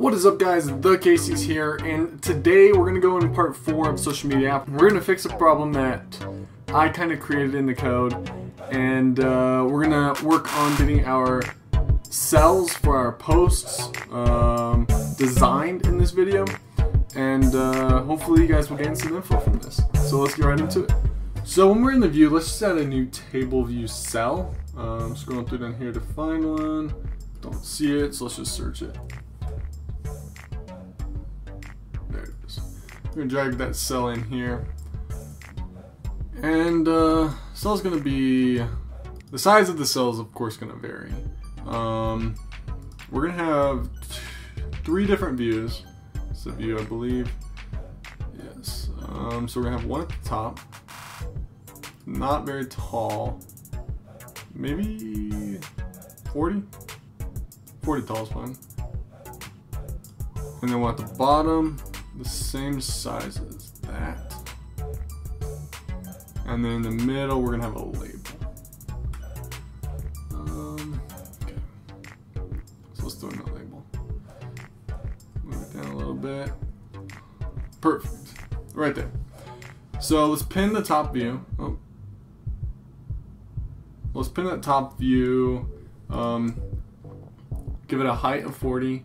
What is up guys, the Kaseys here, and today we're going to go into part 4 of social media app. We're going to fix a problem that I kind of created in the code, and uh, we're going to work on getting our cells for our posts um, designed in this video, and uh, hopefully you guys will gain some info from this. So let's get right into it. So when we're in the view, let's just add a new table view cell. Um, scrolling through down here to find one. Don't see it, so let's just search it. I'm gonna drag that cell in here. And uh, cell's gonna be, the size of the cell is of course gonna vary. Um, we're gonna have three different views. It's a view I believe. Yes. Um, so we're gonna have one at the top. Not very tall. Maybe 40? 40 tall is fine. And then we'll at the bottom, the same size as that. And then in the middle, we're gonna have a label. Um, okay. So let's throw in a label. Move it down a little bit. Perfect. Right there. So let's pin the top view. Oh. Let's pin that top view. Um, give it a height of 40.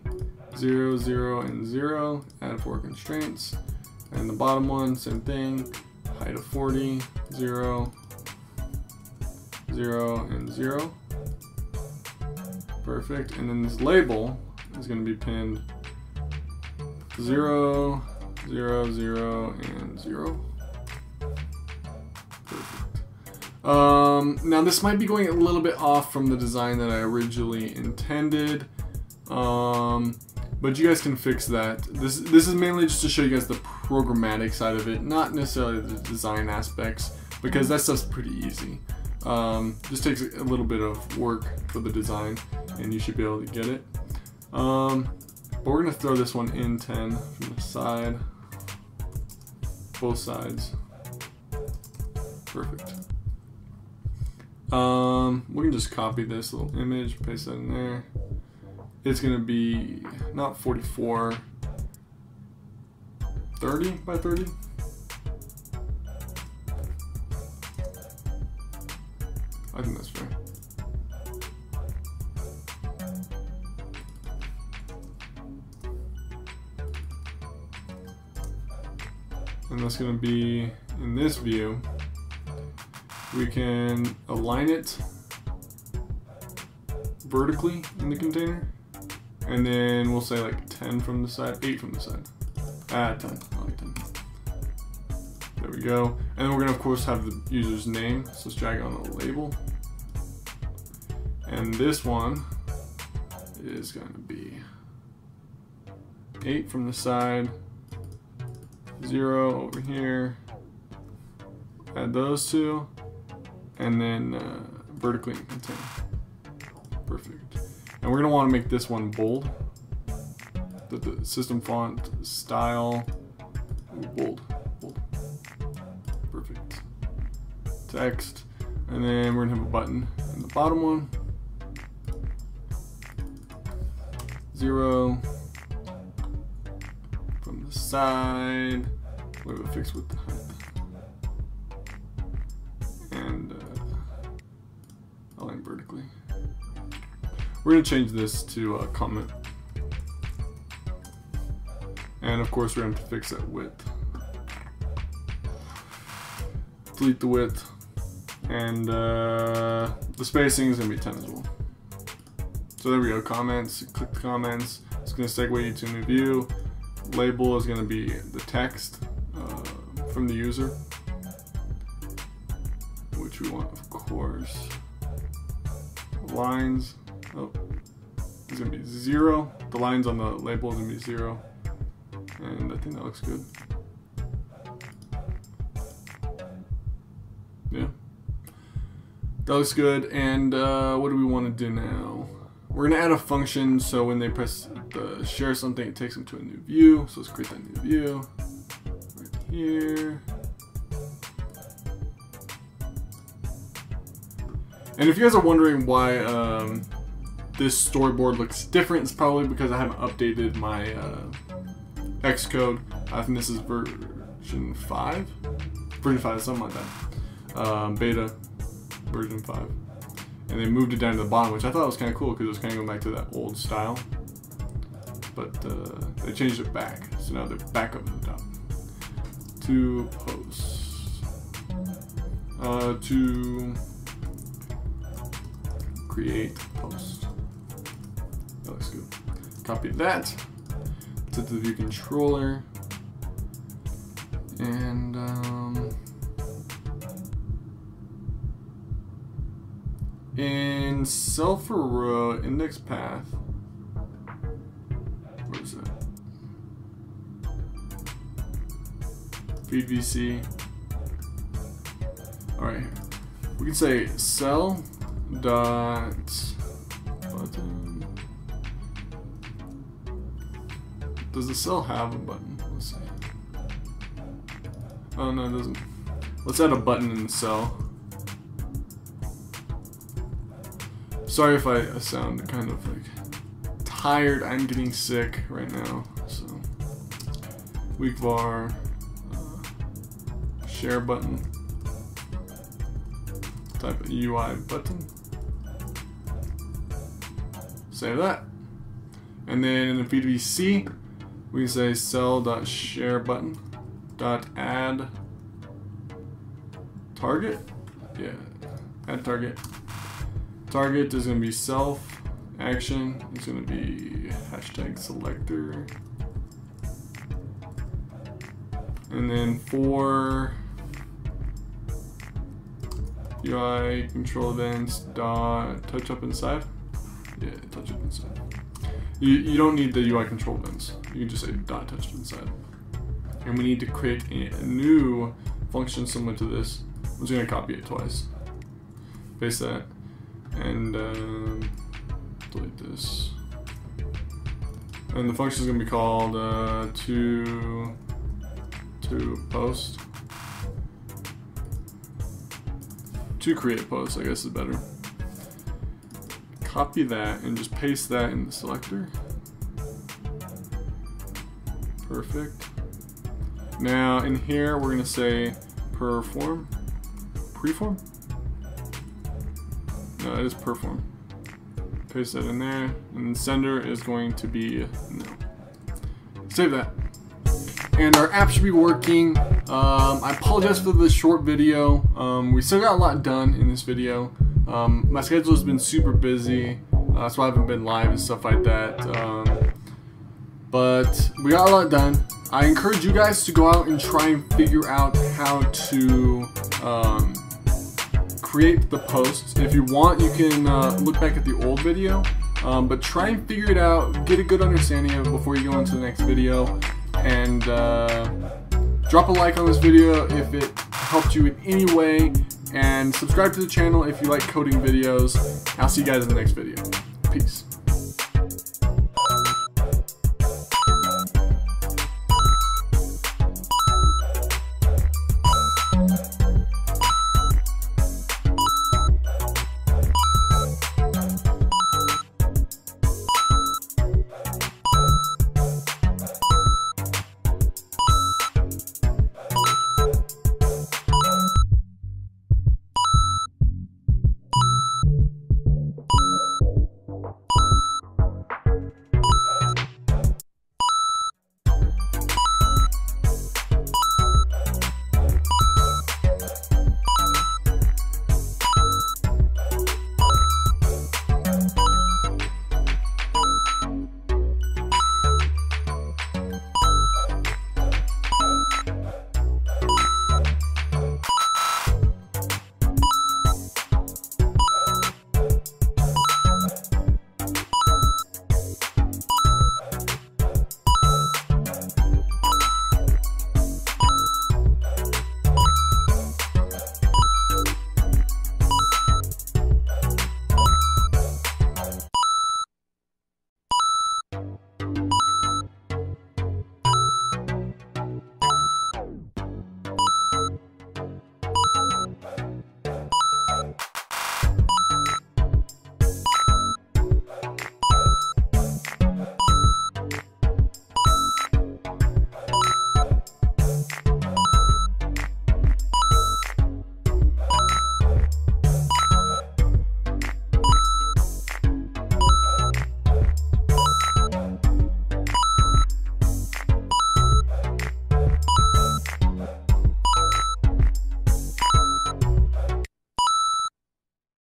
0, 0, and 0, add 4 constraints. And the bottom one, same thing, height of 40, 0, 0, and 0. Perfect. And then this label is going to be pinned 0, 0, 0, and 0. Perfect. Um, now this might be going a little bit off from the design that I originally intended. Um, but you guys can fix that. This this is mainly just to show you guys the programmatic side of it, not necessarily the design aspects, because that stuff's pretty easy. Um, just takes a little bit of work for the design, and you should be able to get it. Um, but we're gonna throw this one in 10 from the side, both sides. Perfect. Um, we can just copy this little image, paste that in there it's going to be not 44, 30 by 30. I think that's fair. And that's going to be in this view. We can align it vertically in the container. And then we'll say like 10 from the side, 8 from the side. Ah, 10, I like 10. There we go. And then we're gonna of course have the user's name. So let's drag on the label. And this one is gonna be 8 from the side, 0 over here. Add those two, and then uh, vertically in contain. Perfect. And we're gonna wanna make this one bold. The, the system font style, bold, bold. Perfect. Text, and then we're gonna have a button in the bottom one. Zero. From the side, we have a fix with the height. And uh, align vertically. We're going to change this to a comment. And of course we're going to fix that width. Delete the width. And uh, the spacing is going to be 10 as well. So there we go, comments, click the comments. It's going to segue you to a new view. Label is going to be the text uh, from the user. Which we want, of course. Lines Oh, it's gonna be zero. The lines on the label is gonna be zero. And I think that looks good. Yeah. That looks good. And uh, what do we want to do now? We're gonna add a function so when they press the share something, it takes them to a new view. So let's create that new view right here. And if you guys are wondering why um, this storyboard looks different, it's probably because I haven't updated my uh, Xcode. I think this is version 5? Version 5, something like that. Um, beta version 5. And they moved it down to the bottom, which I thought was kind of cool because it was kind of going back to that old style. But uh, they changed it back, so now they're back up at the top. To posts. Uh, to create post. Copy that to the view controller. And um, in self row index path, what is that? Feed. All right, we can say cell dot button. Does the cell have a button? Let's see. Oh no, it doesn't. Let's add a button in the cell. Sorry if I sound kind of like tired. I'm getting sick right now. So weak var uh, share button type UI button. Save that. And then in the PWC, we say cell.share button dot add target. Yeah, add target. Target is going to be self action. It's going to be hashtag selector. And then for UI control events dot touch up inside. Yeah, touch up inside. You, you don't need the UI control events. You can just say dot touch inside. And we need to create a new function similar to this. I'm just gonna copy it twice. Paste that. And um, delete this. And the function is gonna be called uh, to to post. To create post, I guess is better. Copy that and just paste that in the selector. Perfect. Now in here we're gonna say perform, preform. No, it is perform. Paste that in there, and sender is going to be no. Save that. And our app should be working. Um, I apologize for the short video. Um, we still got a lot done in this video. Um, my schedule has been super busy. Uh, why I haven't been live and stuff like that. Um, but we got a lot done. I encourage you guys to go out and try and figure out how to um, create the posts. If you want, you can uh, look back at the old video, um, but try and figure it out, get a good understanding of it before you go into the next video, and uh, drop a like on this video if it helped you in any way, and subscribe to the channel if you like coding videos. I'll see you guys in the next video. Peace.